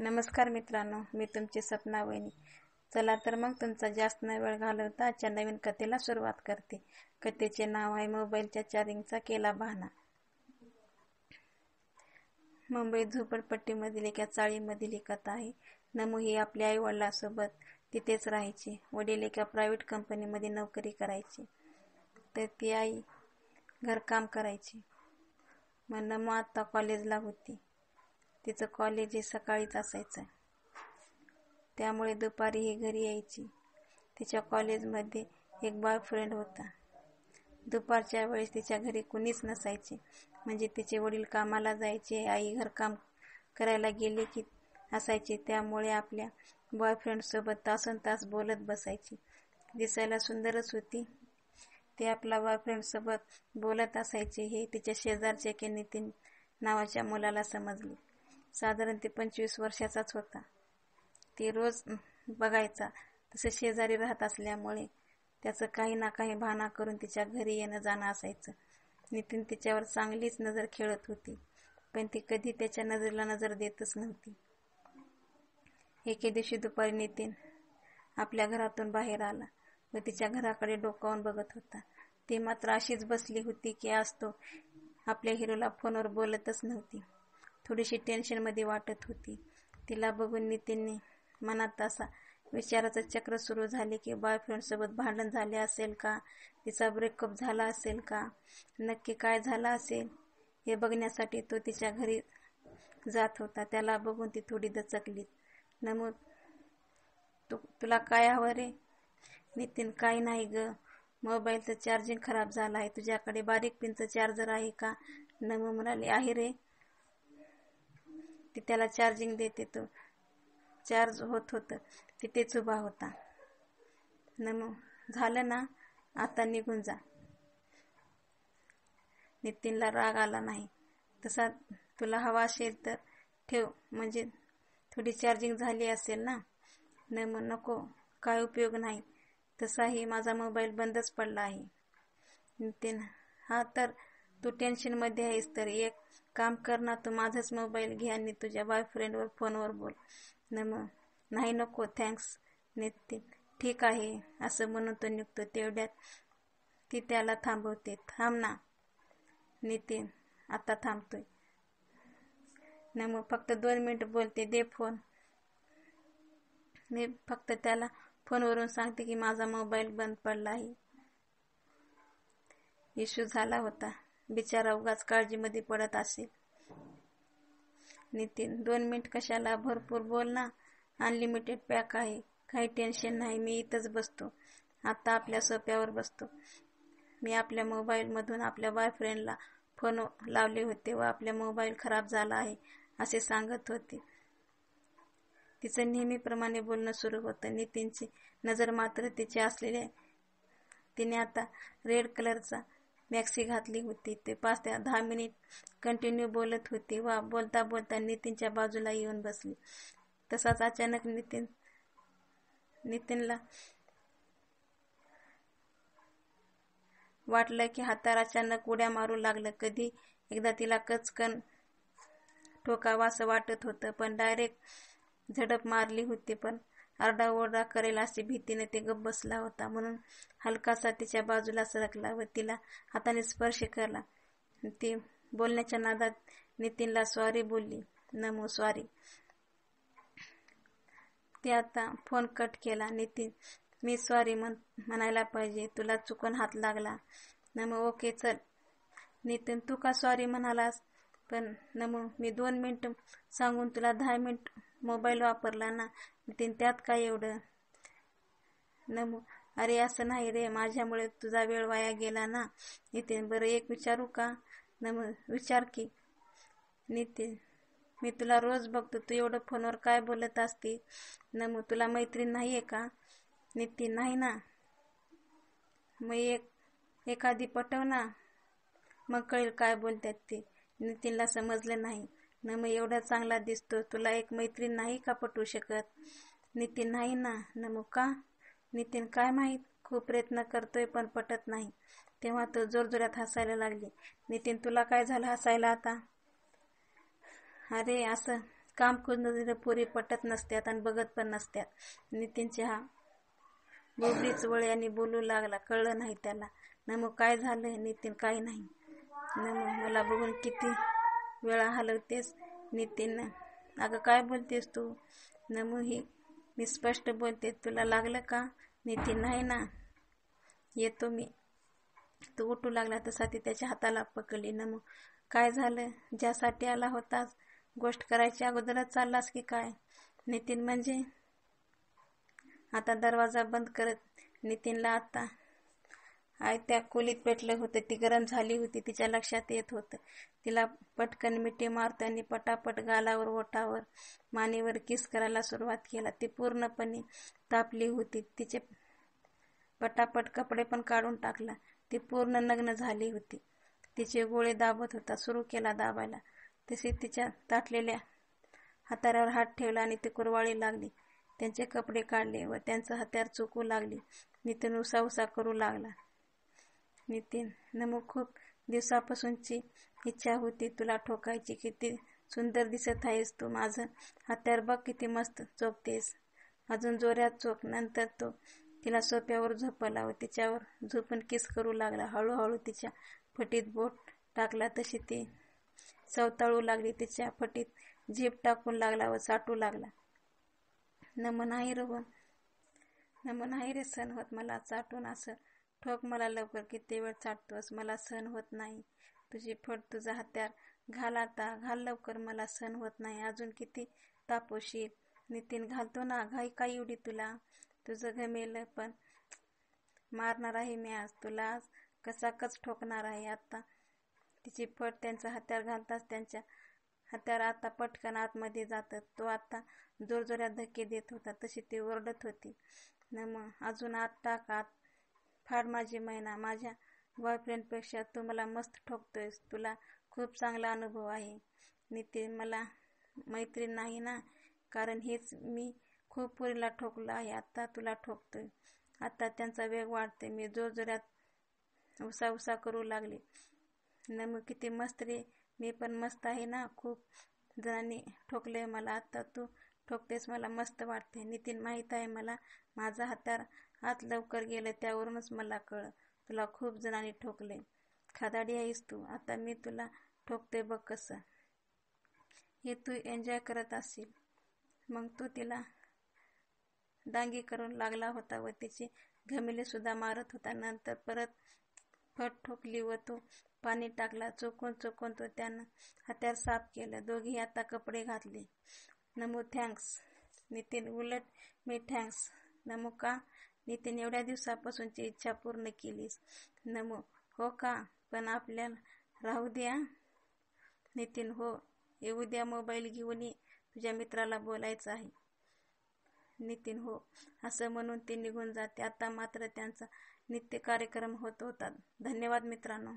नमस्कार मित्रांनो मी तुमची सपना वहिनी. चला तर मग तुमचा जास्त न वेळ घालवता आजच्या नवीन कथेला सुरुवात करते. कथेचे नाव आहे मोबाईलच्या चार्जिंगचा केला बहाणा. मुंबई झोपडपट्टीमधील एका चाळीमधील ही कथा आहे. नमू ही आपल्या आई वडिलांसोबत तिथेच राहायची. वडील एका प्रायव्हेट कंपनीमध्ये नोकरी करायची. तर ती आई घरकाम करायची. मग नमू आत्ता कॉलेजला होती. तिचं कॉलेज हे सकाळीच असायचं. त्यामुळे दुपारी ही घरी यायची. तिच्या कॉलेजमध्ये एक बॉयफ्रेंड होता. दुपारच्या वेळेस तिच्या घरी कुणीच नसायचे. म्हणजे तिचे वडील कामाला जायचे आई घरकाम करायला गेले की असायचे. त्यामुळे आपल्या बॉयफ्रेंडसोबत तासन तास बोलत बसायची. दिसायला सुंदरच होती. ते आपला बॉयफ्रेंडसोबत बोलत असायचे हे तिच्या शेजारचे के नितीन नावाच्या मुलाला समजले. साधारण ते पंचवीस वर्षाचाच होता. ते रोज बघायचा. तसं शेजारी राहत असल्यामुळे त्याचं काही ना काही भाना करून तिच्या घरी येणं जाणं असायचं. नितीन तिच्यावर चांगलीच नजर खेळत होती पण ती कधी त्याच्या नजरेला नजर देतच नव्हती. एके दिवशी दुपारी नितीन आपल्या घरातून बाहेर आला व तिच्या घराकडे डोकावून बघत होता. ती मात्र अशीच बसली होती की आज तो आपल्या हिरोला फोनवर बोलतच नव्हती. थोडीशी टेन्शनमध्ये वाटत होती. तिला बघून नितीनने मनात असा विचाराचं चक्र सुरू झाले की बॉयफ्रेंडसोबत भांडण झाले असेल का? तिचा ब्रेकअप झाला असेल का? नक्की काय झालं असेल? हे बघण्यासाठी तो तिच्या घरी जात होता. त्याला बघून ती थोडी दचकली. नमूद तू तुला काय हवं रे? नितीन काही नाही ग. मोबाईलचं चार्जिंग खराब झालं आहे. तुझ्याकडे बारीक पिनचं चार्जर आहे का? नमू म्हणाले. आहे रे. की त्याला चार्जिंग देते तो. चार्ज होत होतं तिथेच उभा होता. नमू झालं ना आता निघून जा. नितीनला राग आला नाही. तसा तुला हवा असेल तर ठेव म्हणजे थोडी चार्जिंग झाली असेल ना. न मग नको काय उपयोग नाही. तसाही माझा मोबाईल बंदच पडला आहे. नितीन हा तर तू टेन्शनमध्ये आहेस तर एक काम कर ना तू माझाच मोबाईल घे आणि तुझ्या बॉयफ्रेंडवर फोनवर बोल. न मग नाही नको थँक्स नितीन ठीक आहे असं म्हणून तो निघतो. तेवढ्यात ती त्याला थांबवते. थांब ना नितीन आता थांबतोय. न मग फक्त दोन मिनिट बोलते. दे फोन मी फक्त त्याला फोनवरून सांगते की माझा मोबाईल बंद पडला आहे. इश्यू झाला होता. बिचारा उगाच काळजीमध्ये पडत असेल. नितीन दोन मिनिट कशाला? भरपूर बोल ना. अनलिमिटेड पॅक आहे. काही टेन्शन नाही. मी इथंच बसतो. आता आपल्या सोप्यावर बसतो. मी आपल्या मोबाईलमधून आपल्या बॉयफ्रेंडला फोन लावले होते व आपल्या मोबाईल खराब झाला आहे असे सांगत होते. तिचं नेहमीप्रमाणे बोलणं सुरू होतं. नितीनची नजर मात्र तिचे असलेले तिने आता रेड कलरचा मॅक्सी घातली होती. ते पाच ते दहा मिनिट कंटिन्यू बोलत होती. वा बोलता बोलता नितीनच्या बाजूला येऊन बसली. तसाच अचानक नितीन नितीनला वाटलं की हातार अचानक उड्या मारू लागलं. कधी एकदा तिला कचकन ठोकावा असं वाटत होतं पण डायरेक्ट झडप मारली होती. पण आरडाओरडा करेल अशी भीतीने ते गप बसला होता. म्हणून हलकासा तिच्या बाजूला सरकला व तिला हाताने स्पर्श केला. ती बोलण्याच्या नादात नितीनला स्वारी बोलली. नमो स्वारी ते आता फोन कट केला. नितीन मी सॉरी म्हण म्हणायला पाहिजे. तुला चुकून हात लागला. नमो ओके चल. नितीन तू का सॉरी म्हणालास? पण नमो मी दोन मिनिट सांगून तुला दहा मिनिट मोबाईल वापरला ना नितीन त्यात काय एवढं? नमो अरे असं नाही रे माझ्यामुळे तुझा वेळ वाया गेला ना. नितीन बरं एक विचारू का? नम विचार की. नितीन मी तुला रोज बघतो तू एवढं फोनवर काय बोलत असते? नमो तुला मैत्रीण नाही आहे का? नितीन नाही ना. मग एक एखादी पटव ना. मग कळेल काय बोलतात ते. नितीनला समजलं नाही. न मग एवढा चांगला दिसतो. तुला एक मैत्रीण नाही का पटवू शकत? नितीन नाही ना. न मग का? नितीन काय माहीत? खूप प्रयत्न करतोय पण पटत नाही. तेव्हा तो जोरजोरात हसायला लागली. नितीन तुला काय झालं हसायला आता? अरे असं काम खोजणारे पुरी पटत नसत्यात आणि बघत पण नसत्यात. नितीनचे हा बोबडीच वळे आणि बोलू लागला. कळलं नाही त्याला. नमो काय झालं नितीन काही नाही. नमो मला बघून किती वेळा हलवतेस नितीन अगं काय बोलतेस तू? नमू ही मी स्पष्ट बोलते. तुला लागलं का? नितीन नाही ना? येतो मी. तो उठू लागला तसा ती त्याच्या हाताला पकडली. नमू काय झालं? ज्यासाठी आला होतास? गोष्ट करायची अगोदरच चाललास की काय? नितीन म्हणजे? आता दरवाजा बंद करत नितीनला आता आय त्या खोलीत पेटलं होतं. ती गरम झाली होती. तिच्या लक्षात येत होतं. तिला पटकन मिठी मारताना पटापट गालावर ओठावर मानेवर किस करायला सुरुवात केला. ती पूर्णपणे तापली होती. तिचे पटापट कपडे पण काढून टाकला. ती पूर्ण नग्न झाली होती. तिचे गोळे दाबत होता. सुरू केला दाबायला. तसे तिच्या ताटलेल्या हाताऱ्यावर हात ठेवला आणि ती कुरवाळी लागली. त्यांचे कपडे काढले व त्यांचं हत्यार चुकू लागली. नितीन उसा उसा करू लागला. नितीन नमू खूप दिवसापासूनची इच्छा होती तुला ठोकायची. किती सुंदर दिसत आहेस तू. माझं हत्यार बघ किती मस्त चोपतेस अजून जोऱ्यात चोप नंतर तो तिला सोप्यावर झोपला व तिच्यावर झोपून किस करू लागला. हळूहळू तिच्या फटीत बोट टाकला. तशी ती सवताळू लागली. तिच्या फटीत झीप टाकून लागला व साठू लागला. नमन आहे रवन नमन आहे रे सण. होत मला चाटून असं ठोक मला लवकर किती वेळ चाटतोस मला सहन होत नाही. तुझी फट तुझा हत्यार. घाल आता घाल लवकर मला सहन होत नाही. अजून किती तापोशील नितीन घालतो ना घाई काय एवढी तुला? तुझं घमेल पण मारणार आहे मी आज. तुला आज कसाकच ठोकणार आहे आता? तिची फट त्यांचा हत्यार घालताच त्यांच्या हत्यार आता पटकन आतमध्ये जातात. तो आता जोरजोऱ्यात धक्के देत होता तशी ती ओरडत होती. न मग अजून आत टाक आत फार माझी महिना माझ्या बॉयफ्रेंडपेक्षा तू मला मस्त ठोकतोयस. तुला खूप चांगला अनुभव आहे. नितीन मला मैत्रीण नाही ना? कारण हेच मी खूप पुरीला ठोकलं आहे. आत्ता तुला ठोकतोय. आत्ता त्यांचा वेग वाढते मी जोरजोऱ्यात उसा उसा करू लागले. न मग किती मस्त रे. मी पण मस्त आहे ना? खूप जणांनी ठोकले मला. आत्ता तू ठोकतेस मला मस्त वाटते नितीन माहीत आहे मला माझा हातार हात लवकर गेलं त्यावरूनच मला कळ तुला खूप जणांनी ठोकले. खादाडी आहेस तू. आता मी तुला ठोकते बघ कसं. हे तू एन्जॉय करत असशील मग तू तिला डांगी करून लागला होता व तिची घमिले सुद्धा मारत होता. नंतर परत फट ठोकली व तो पाणी टाकला. चोकून चोकून तो त्यानं हत्यार साफ केलं. दोघी आता कपडे घातले. नमो थँक्स नितीन उलट मी थँक्स नमो का नितीन एवढ्या दिवसापासूनची इच्छा पूर्ण केलीस नमो हो का? पण आपल्याला राहू द्या. नितीन हो. येऊ द्या मोबाईल घेऊन ये. तुझ्या मित्राला बोलायचं आहे. नितीन हो. असं म्हणून ते निघून जाते. आता मात्र त्यांचा नित्य कार्यक्रम होत होता. धन्यवाद मित्रांनो.